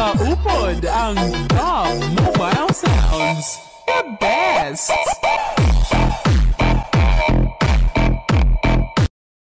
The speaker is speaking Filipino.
Upod ang Dog Mobile Sounds. The best!